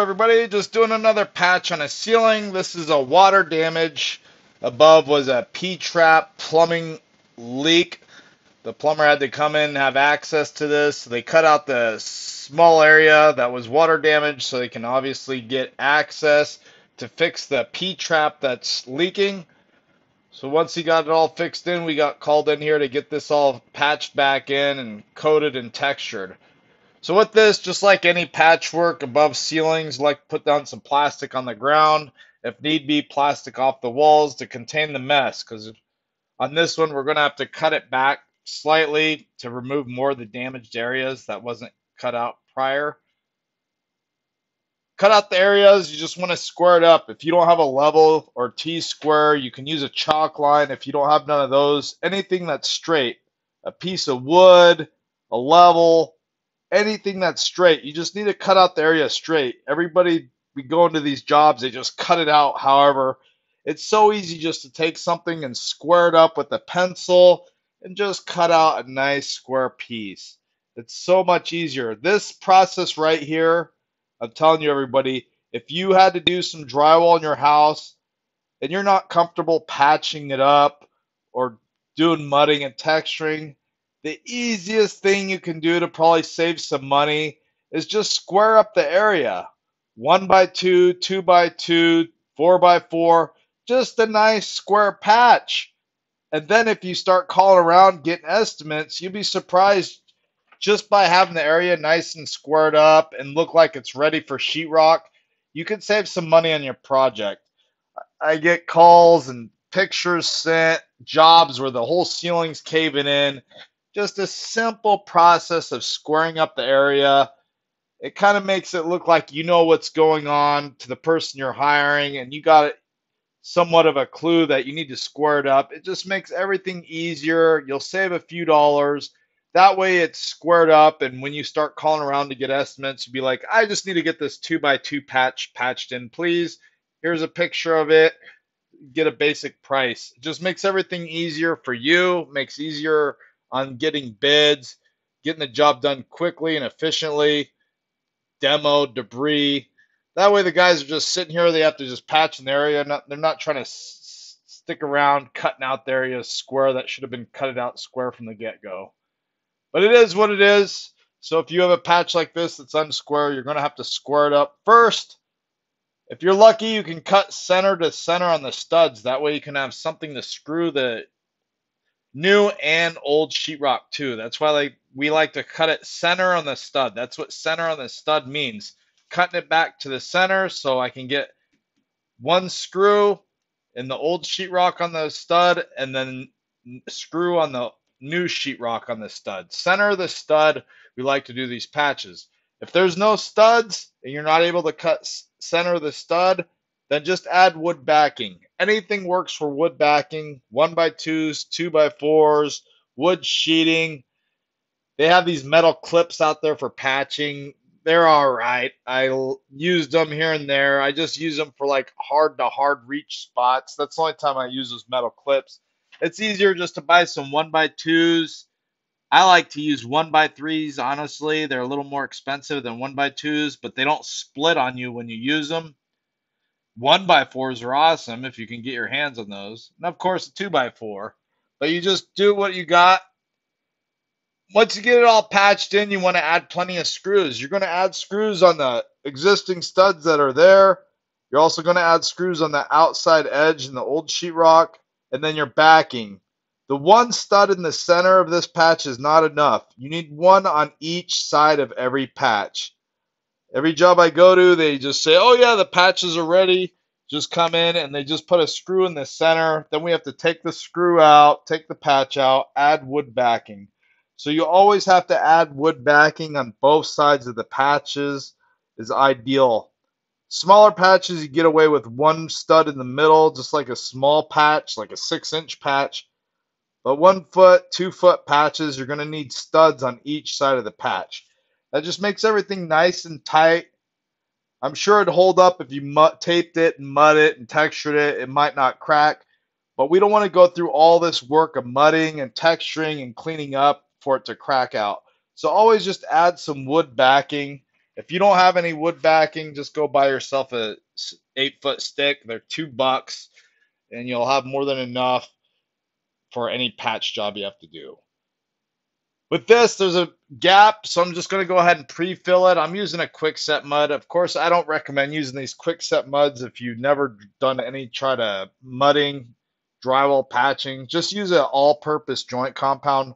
everybody, just doing another patch on a ceiling. This is a water damage. Above was a P-trap plumbing leak. The plumber had to come in and have access to this. They cut out the small area that was water damage so they can obviously get access to fix the P-trap that's leaking. So once he got it all fixed in, we got called in here to get this all patched back in and coated and textured. So with this, just like any patchwork above ceilings, like put down some plastic on the ground. If need be, plastic off the walls to contain the mess. Because on this one, we're going to have to cut it back slightly to remove more of the damaged areas that wasn't cut out prior. Cut out the areas, you just want to square it up. If you don't have a level or T-square, you can use a chalk line. If you don't have none of those, anything that's straight, a piece of wood, a level, anything that's straight. You just need to cut out the area straight. Everybody we go into these jobs, they just cut it out. However, it's so easy just to take something and square it up with a pencil and just cut out a nice square piece. It's so much easier. This process right here, I'm telling you everybody, if you had to do some drywall in your house and you're not comfortable patching it up or doing mudding and texturing, the easiest thing you can do to probably save some money is just square up the area. One by two, two by two, four by four, just a nice square patch. And then if you start calling around getting estimates, you'll be surprised just by having the area nice and squared up and look like it's ready for sheetrock, you could save some money on your project. I get calls and pictures sent, jobs where the whole ceiling's caving in, just a simple process of squaring up the area. It kind of makes it look like you know what's going on to the person you're hiring and you got somewhat of a clue that you need to square it up. It just makes everything easier. You'll save a few dollars. That way it's squared up and when you start calling around to get estimates, you'll be like, I just need to get this two by two patch patched in, please. Here's a picture of it. Get a basic price. It just makes everything easier for you, makes easier on getting bids, getting the job done quickly and efficiently, demo, debris. That way, the guys are just sitting here. They have to just patch an area. Not, they're not trying to s- stick around cutting out the area square that should have been cut out square from the get go. But it is what it is. So if you have a patch like this that's unsquare, you're going to have to square it up first. If you're lucky, you can cut center to center on the studs. That way you can have something to screw the new and old sheetrock too. That's why like we like to cut it center on the stud. That's what center on the stud means. Cutting it back to the center so I can get one screw in the old sheetrock on the stud and then screw on the new sheetrock on the stud. Center the stud, we like to do these patches. If there's no studs and you're not able to cut center the stud, then just add wood backing. Anything works for wood backing, one by twos, two by fours, wood sheeting. They have these metal clips out there for patching. They're all right. I used them here and there. I just use them for like hard to hard reach spots. That's the only time I use those metal clips. It's easier just to buy some one by twos. I like to use one by threes, honestly. They're a little more expensive than one by twos, but they don't split on you when you use them. One by fours are awesome if you can get your hands on those. And of course, a two by four. But you just do what you got. Once you get it all patched in, you want to add plenty of screws. You're going to add screws on the existing studs that are there. You're also going to add screws on the outside edge in the old sheetrock. And then your backing. The one stud in the center of this patch is not enough. You need one on each side of every patch. Every job I go to, they just say, oh, yeah, the patches are ready. Just come in and they just put a screw in the center. Then we have to take the screw out, take the patch out, add wood backing. So you always have to add wood backing on both sides of the patches is ideal. Smaller patches, you get away with one stud in the middle, just like a small patch, like a six inch patch. But one foot, two foot patches, you're going to need studs on each side of the patch. That just makes everything nice and tight. I'm sure it'd hold up if you mud, taped it and mud it and textured it. It might not crack, but we don't want to go through all this work of mudding and texturing and cleaning up for it to crack out. So always just add some wood backing If you don't have any wood backing, just go buy yourself a eight foot stick. They're two bucks, and you'll have more than enough for any patch job you have to do. With this, there's a gap, so I'm just going to go ahead and pre-fill it. I'm using a quickset mud. Of course, I don't recommend using these quickset muds if you've never done any try to mudding, drywall patching. Just use an all-purpose joint compound.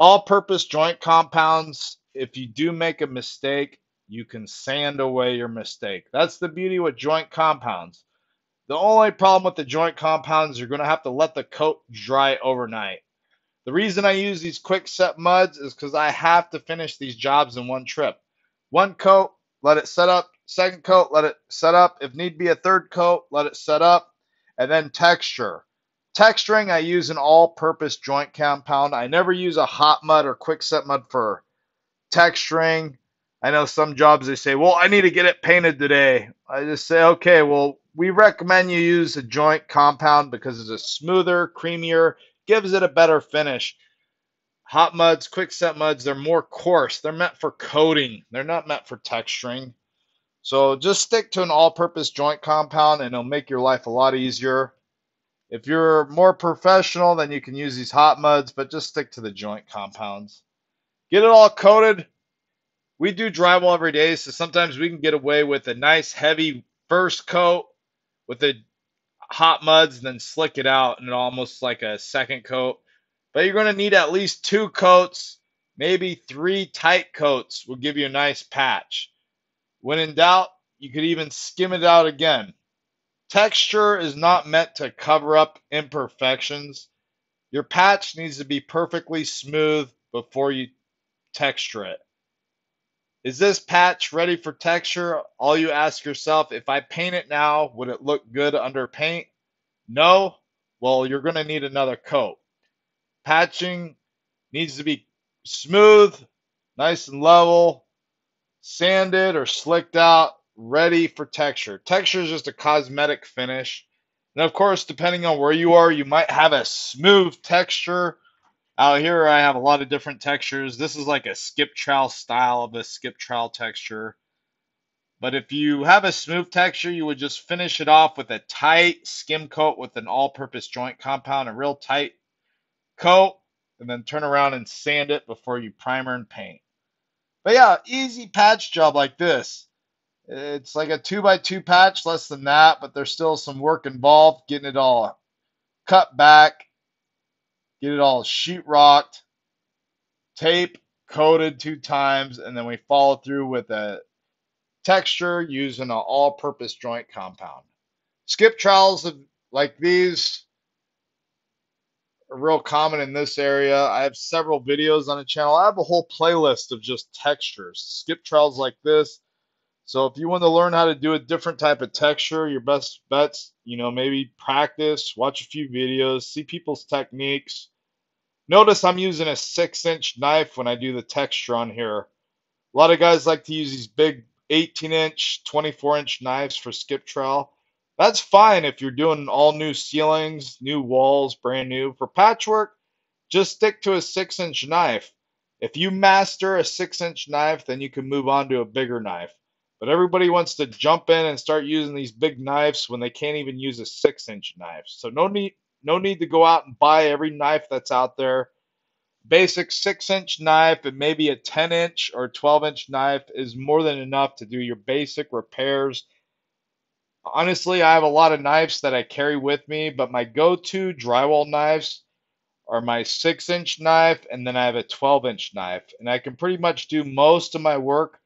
All-purpose joint compounds, if you do make a mistake, you can sand away your mistake. That's the beauty with joint compounds. The only problem with the joint compounds, you're going to have to let the coat dry overnight. The reason I use these quick set muds is because I have to finish these jobs in one trip. One coat, let it set up. Second coat, let it set up. If need be a third coat, let it set up. And then texture. Texturing, I use an all-purpose joint compound. I never use a hot mud or quick set mud for texturing. I know some jobs they say, well, I need to get it painted today. I just say, okay, well, we recommend you use a joint compound because it's a smoother, creamier, gives it a better finish. Hot muds, quick set muds, they're more coarse. They're meant for coating. They're not meant for texturing. So just stick to an all-purpose joint compound and it'll make your life a lot easier. If you're more professional, then you can use these hot muds, but just stick to the joint compounds. Get it all coated. We do drywall every day, so sometimes we can get away with a nice heavy first coat with the hot muds and then slick it out and almost like a second coat. But you're going to need at least two coats, maybe three tight coats will give you a nice patch. When in doubt, you could even skim it out again. Texture is not meant to cover up imperfections. Your patch needs to be perfectly smooth before you texture it. Is this patch ready for texture? All you ask yourself, if I paint it now, would it look good under paint? No? Well, you're going to need another coat. Patching needs to be smooth, nice and level, sanded or slicked out, ready for texture. Texture is just a cosmetic finish. And of course, depending on where you are, you might have a smooth texture out here, I have a lot of different textures. This is like a skip trowel style of a skip trowel texture. But if you have a smooth texture, you would just finish it off with a tight skim coat with an all-purpose joint compound, a real tight coat, and then turn around and sand it before you primer and paint. But yeah, easy patch job like this. It's like a 2 by 2 patch, less than that, but there's still some work involved getting it all cut back get it all sheetrocked, tape coated two times, and then we follow through with a texture using an all-purpose joint compound. Skip trowels like these are real common in this area. I have several videos on the channel. I have a whole playlist of just textures. Skip trowels like this. So if you want to learn how to do a different type of texture, your best bets, you know, maybe practice, watch a few videos, see people's techniques, Notice I'm using a 6 inch knife when I do the texture on here. A lot of guys like to use these big 18 inch, 24 inch knives for skip trowel. That's fine if you're doing all new ceilings, new walls, brand new. For patchwork, just stick to a 6 inch knife. If you master a 6 inch knife, then you can move on to a bigger knife. But everybody wants to jump in and start using these big knives when they can't even use a 6 inch knife. So no need no need to go out and buy every knife that's out there. Basic six inch knife and maybe a 10 inch or 12 inch knife is more than enough to do your basic repairs. Honestly, I have a lot of knives that I carry with me, but my go to drywall knives are my 6 inch knife and then I have a 12 inch knife. And I can pretty much do most of my work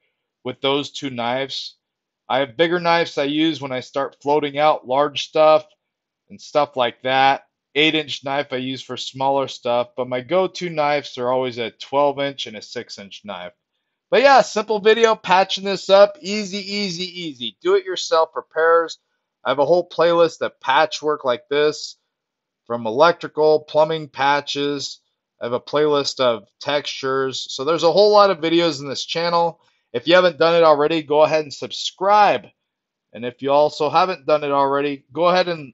with those two knives. I have bigger knives I use when I start floating out large stuff and stuff like that eight inch knife I use for smaller stuff, but my go-to knives are always a 12 inch and a six inch knife. But yeah, simple video, patching this up, easy, easy, easy. Do it yourself repairs. I have a whole playlist of patchwork like this, from electrical, plumbing patches. I have a playlist of textures. So there's a whole lot of videos in this channel. If you haven't done it already, go ahead and subscribe. And if you also haven't done it already, go ahead and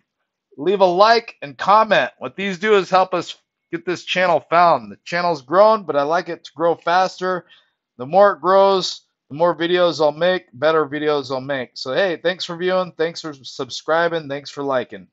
leave a like and comment. What these do is help us get this channel found. The channel's grown, but I like it to grow faster. The more it grows, The more videos I'll make, better videos I'll make. So hey, thanks for viewing, thanks for subscribing, thanks for liking.